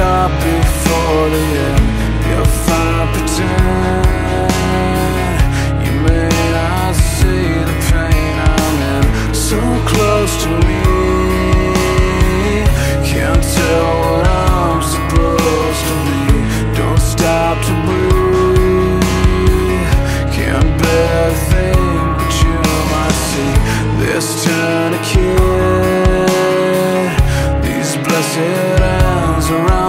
stop before the end If I pretend. You may not see the pain I'm in. So close to me. Can't tell what I'm supposed to be. Don't stop to breathe. Can't bear to think that you might see. This turn These blessed around